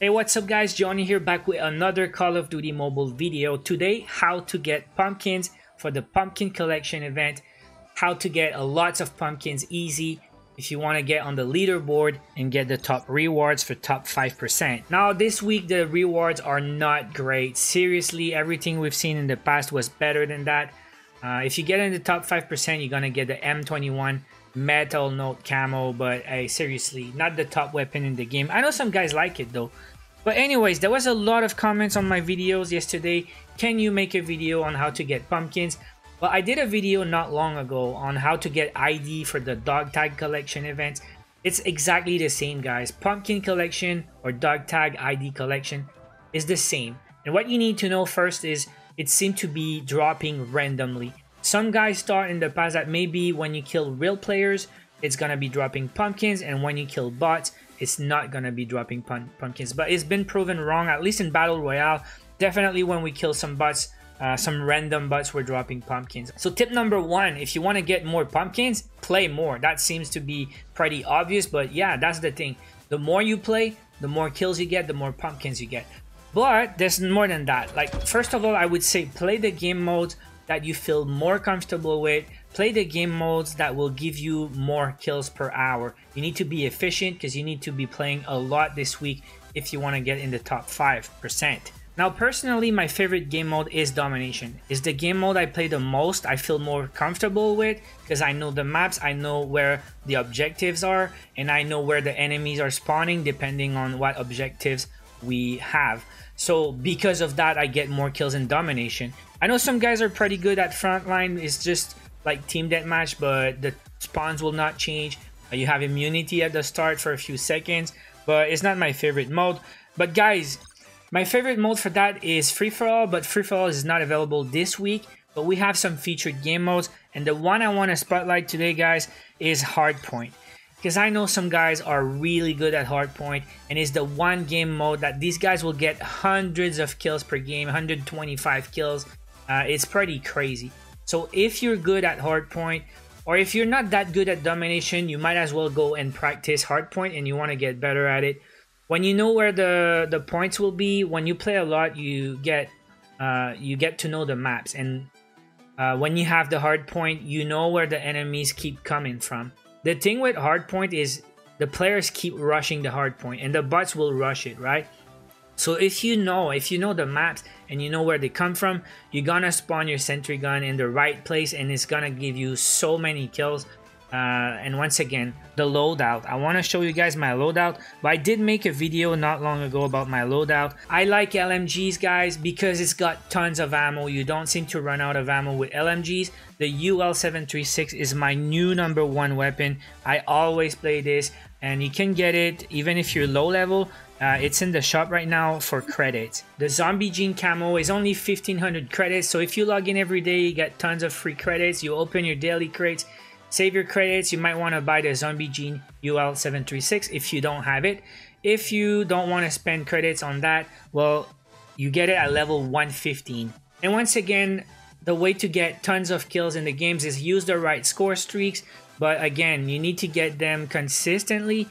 Hey what's up guys, Johnny here back with another Call of Duty mobile video. Today, how to get pumpkins for the pumpkin collection event. How to get a lots of pumpkins easy if you want to get on the leaderboard and get the top rewards for top 5%. Now this week the rewards are not great. Seriously, everything we've seen in the past was better than that. Uh, if you get in the top 5%, you're gonna get the M21 metal note camo but hey seriously not the top weapon in the game. I know some guys like it though. But anyways there was a lot of comments on my videos yesterday. Can you make a video on how to get pumpkins? Well i did a video not long ago on how to get id for the dog tag collection events. It's exactly the same guys. Pumpkin collection or dog tag id collection is the same. And what you need to know first is it seemed to be dropping randomly some guys thought in the past that maybe when you kill real players, it's gonna be dropping pumpkins, and when you kill bots, it's not gonna be dropping pumpkins. But it's been proven wrong, at least in Battle Royale. Definitely when we kill some bots, uh, some random bots were dropping pumpkins. So tip number one, if you want to get more pumpkins, play more. That seems to be pretty obvious, but yeah, that's the thing. The more you play, the more kills you get, the more pumpkins you get. But there's more than that. Like, first of all, I would say play the game modes that you feel more comfortable with. Play the game modes that will give you more kills per hour. You need to be efficient because you need to be playing a lot this week if you want to get in the top 5%. Now personally my favorite game mode is Domination. It's the game mode I play the most, I feel more comfortable with because I know the maps, I know where the objectives are and I know where the enemies are spawning depending on what objectives we have. So because of that I get more kills in Domination. I know some guys are pretty good at frontline. It's just like team deathmatch, but the spawns will not change. Uh, you have immunity at the start for a few seconds, but it's not my favorite mode. But guys, my favorite mode for that is free for all, but free for all is not available this week. But we have some featured game modes, and the one I want to spotlight today, guys, is Hardpoint. Because I know some guys are really good at Hardpoint, and it's the one game mode that these guys will get hundreds of kills per game, 125 kills uh, it's pretty crazy. So if you're good at hardpoint, or if you're not that good at domination, you might as well go and practice hardpoint and you want to get better at it. When you know where the, the points will be, when you play a lot, you get uh, you get to know the maps. And uh, when you have the hardpoint, you know where the enemies keep coming from. The thing with hardpoint is the players keep rushing the hardpoint and the bots will rush it, right? So if you know, if you know the maps and you know where they come from, you're gonna spawn your sentry gun in the right place and it's gonna give you so many kills. Uh, and once again, the loadout. I want to show you guys my loadout, but I did make a video not long ago about my loadout. I like LMGs, guys, because it's got tons of ammo. You don't seem to run out of ammo with LMGs. The UL736 is my new number one weapon. I always play this, and you can get it even if you're low level. Uh, it's in the shop right now for credits. The Zombie Gene camo is only 1500 credits, so if you log in every day, you get tons of free credits. You open your daily crates, save your credits. You might want to buy the Zombie Gene UL736 if you don't have it. If you don't want to spend credits on that, well, you get it at level 115. And once again, the way to get tons of kills in the games is use the right score streaks, but again, you need to get them consistently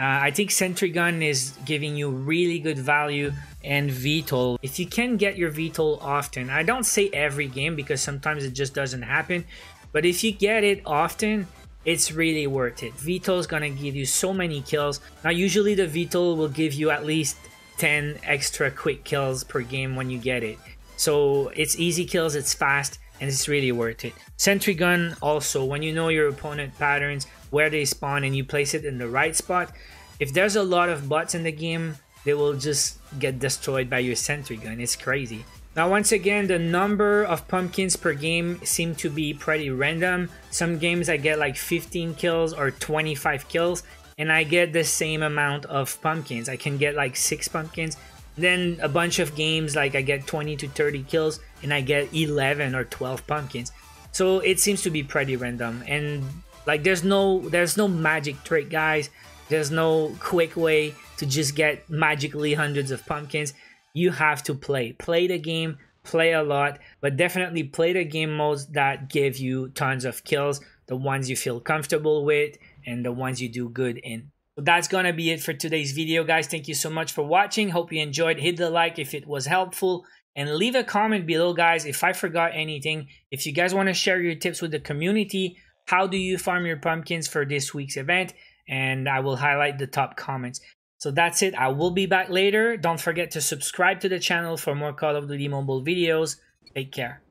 uh, I think Sentry Gun is giving you really good value and VTOL. If you can get your VTOL often, I don't say every game because sometimes it just doesn't happen, but if you get it often, it's really worth it. VTOL is gonna give you so many kills. Now usually the VTOL will give you at least 10 extra quick kills per game when you get it. So it's easy kills, it's fast, and it's really worth it. Sentry Gun also, when you know your opponent patterns, where they spawn and you place it in the right spot, if there's a lot of bots in the game, they will just get destroyed by your sentry gun. It's crazy. Now once again, the number of pumpkins per game seem to be pretty random. Some games I get like 15 kills or 25 kills and I get the same amount of pumpkins. I can get like 6 pumpkins. Then a bunch of games like I get 20 to 30 kills and I get 11 or 12 pumpkins. So it seems to be pretty random and like there's no there's no magic trick, guys. There's no quick way to just get magically hundreds of pumpkins. You have to play. Play the game, play a lot, but definitely play the game modes that give you tons of kills. the ones you feel comfortable with, and the ones you do good in. So that's gonna be it for today's video, guys. Thank you so much for watching. Hope you enjoyed. Hit the like if it was helpful. And leave a comment below, guys, if I forgot anything. If you guys want to share your tips with the community, how do you farm your pumpkins for this week's event? And I will highlight the top comments. So that's it. I will be back later. Don't forget to subscribe to the channel for more Call of Duty mobile videos. Take care.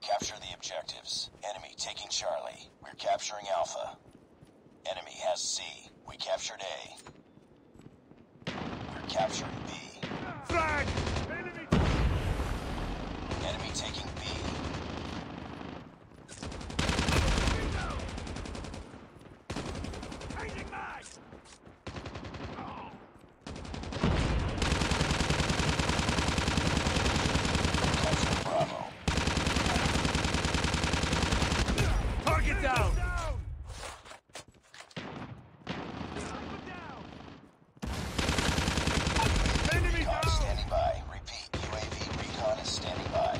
Capture the objectives. Enemy taking Charlie. We're capturing Alpha. Enemy has C. We captured A. We're capturing B. Flag! Enemy! Enemy taking B. Changing mag! Capturing Bravo. Target down! Enemy Recon down! standing by. Repeat. UAV recon is standing by.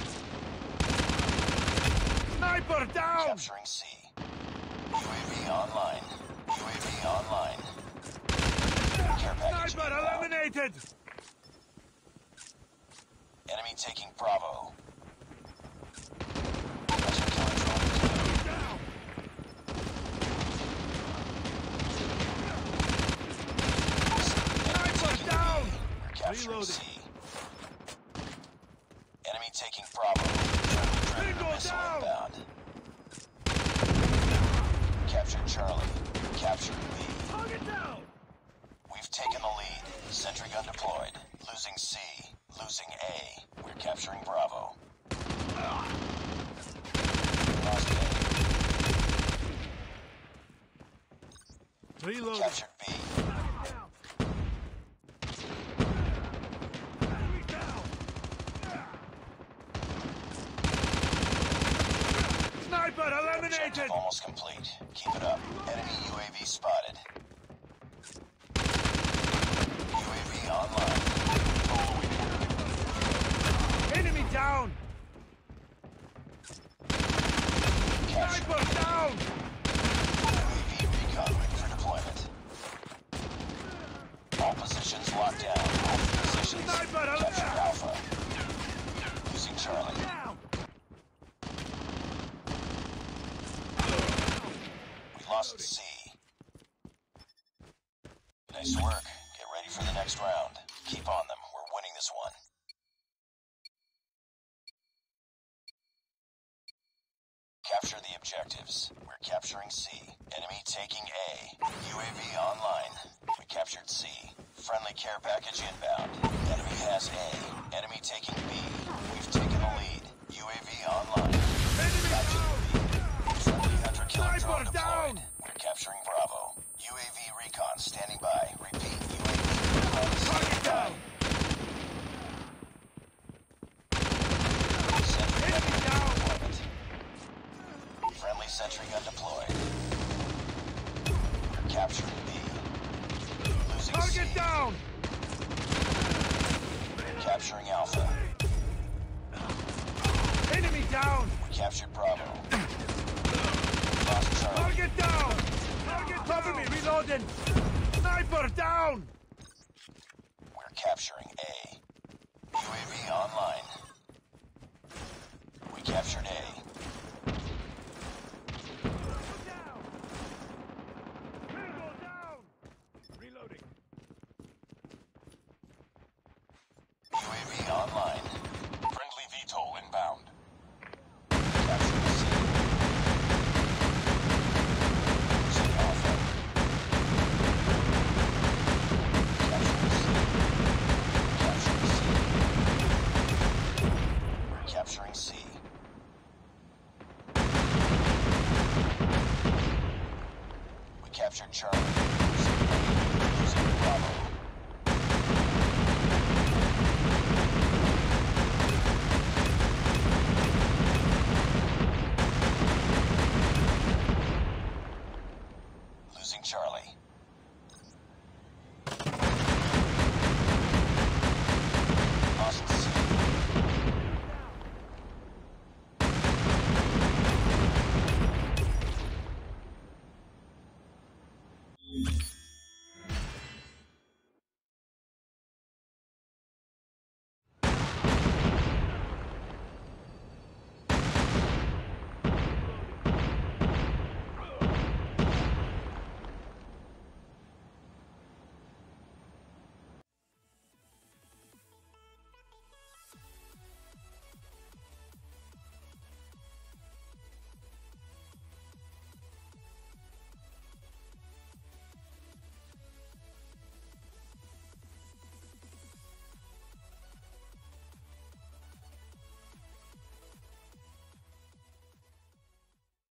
Sniper down! Capturing C. UAV online. UAV online. Care package Sniper inbound. eliminated! Enemy taking Bravo. Pressure killer drone deployed. Down! Enemy taking down! B. We're capturing Reloading. C. Enemy taking Bravo. Bingo missile down! inbound. Captured Charlie. Captured B. Target down! We've taken the lead. Sentry gun deployed. Losing C. Losing A. We're capturing Bravo. Lost A. Reloading. Captured B. Sniper eliminated! Objective almost complete. Keep it up. Enemy UAV spotted. UAV online. Enemy down! Captured. Sniper down! UAV recon ready for deployment. All positions locked down. All positions. Sniper, Captured alert! Alpha. Losing Charlie. Down! Lost C. Nice work. Get ready for the next round. Keep on them. We're winning this one. Capture the objectives. We're capturing C. Enemy taking A. UAV online. We captured C. Friendly care package inbound. Enemy has A. Enemy taking B. We've taken the lead. UAV online. Enemy down! B. Friendly hunter killer drone Sniper down! deployed. We're capturing Bravo. UAV recon standing by. Repeat. UAV recon is standing Target by. down! Sentry gun Enemy down! deployment. Friendly sentry gun deployed. We're capturing B. Losing Target C. down! Capturing Alpha. Enemy captured Bravo. Lost Charlie. Target down! Target cover me, reloading! Sniper down! We're capturing A. UAV online. We captured A.